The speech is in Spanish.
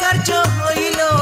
carcho y lo